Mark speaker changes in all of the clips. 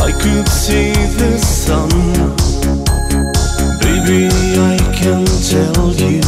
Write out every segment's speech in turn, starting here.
Speaker 1: I could see the sun. Baby, I can tell you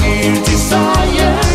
Speaker 1: new desire.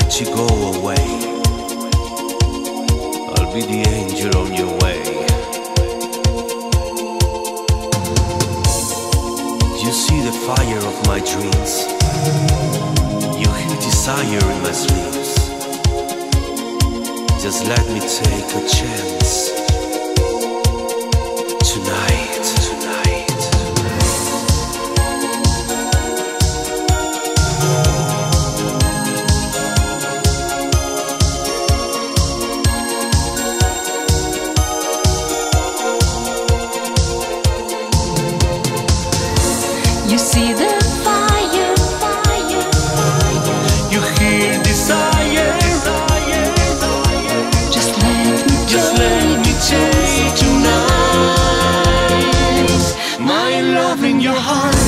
Speaker 1: let you go away. I'll be the angel on your way. You see the fire of my dreams. You hear desire in my sleeves. Just let me take a chance. covering your heart.